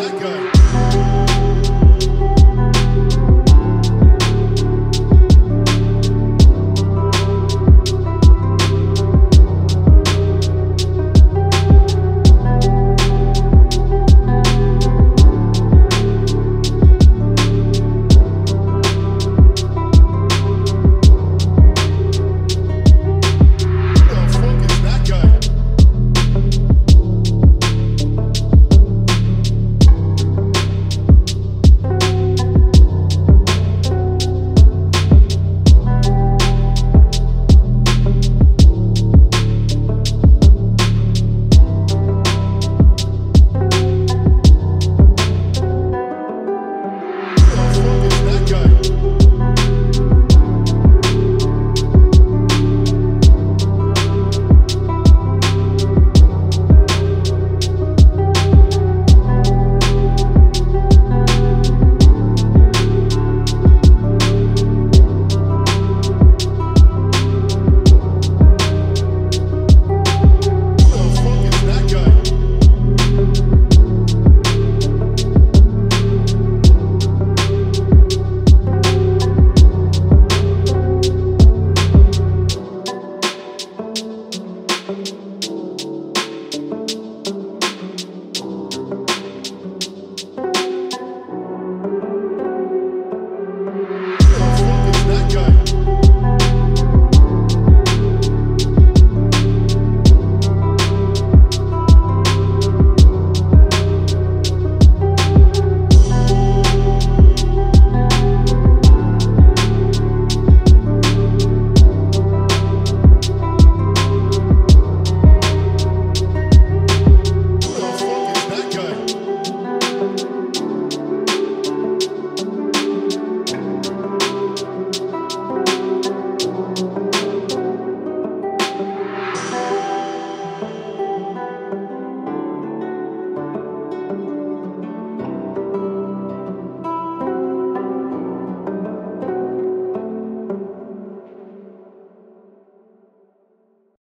that guy.